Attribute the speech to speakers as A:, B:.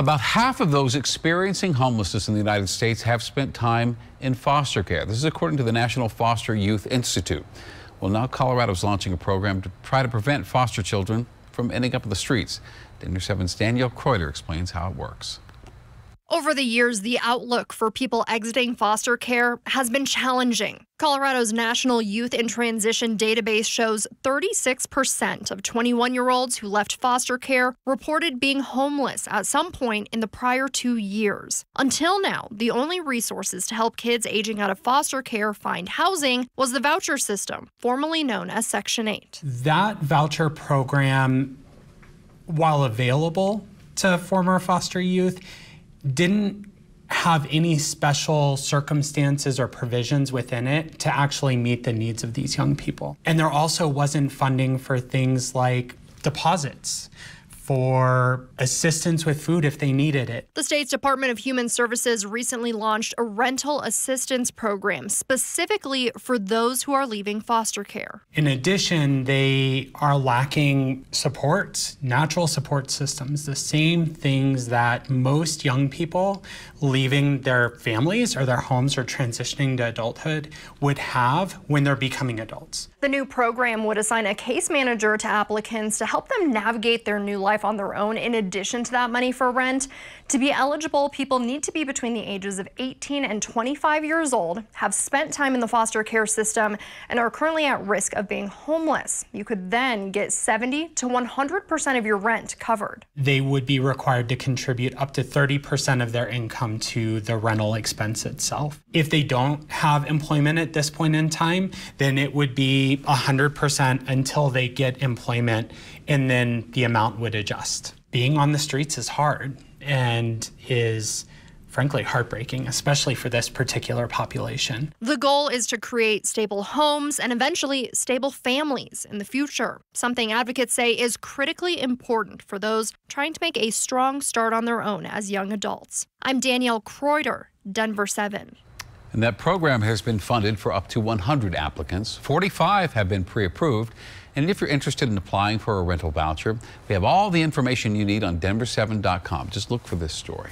A: About half of those experiencing homelessness in the United States have spent time in foster care. This is according to the National Foster Youth Institute. Well, now Colorado is launching a program to try to prevent foster children from ending up in the streets. Denver 7's Danielle Kreuter explains how it works.
B: Over the years, the outlook for people exiting foster care has been challenging. Colorado's National Youth in Transition database shows 36% of 21 year olds who left foster care reported being homeless at some point in the prior two years. Until now, the only resources to help kids aging out of foster care find housing was the voucher system, formerly known as Section 8.
C: That voucher program, while available to former foster youth, didn't have any special circumstances or provisions within it to actually meet the needs of these young people. And there also wasn't funding for things like deposits for assistance with food if they needed it.
B: The state's Department of Human Services recently launched a rental assistance program specifically for those who are leaving foster care.
C: In addition, they are lacking supports, natural support systems, the same things that most young people leaving their families or their homes or transitioning to adulthood would have when they're becoming adults.
B: The new program would assign a case manager to applicants to help them navigate their new life on their own in addition to that money for rent. To be eligible, people need to be between the ages of 18 and 25 years old, have spent time in the foster care system, and are currently at risk of being homeless. You could then get 70 to 100% of your rent covered.
C: They would be required to contribute up to 30% of their income to the rental expense itself. If they don't have employment at this point in time, then it would be 100% until they get employment, and then the amount would adjust. Being on the streets is hard and is frankly heartbreaking, especially for this particular population.
B: The goal is to create stable homes and eventually stable families in the future, something advocates say is critically important for those trying to make a strong start on their own as young adults. I'm Danielle Kreuter, Denver 7.
A: And that program has been funded for up to 100 applicants. 45 have been pre-approved. And if you're interested in applying for a rental voucher, we have all the information you need on denver7.com. Just look for this story.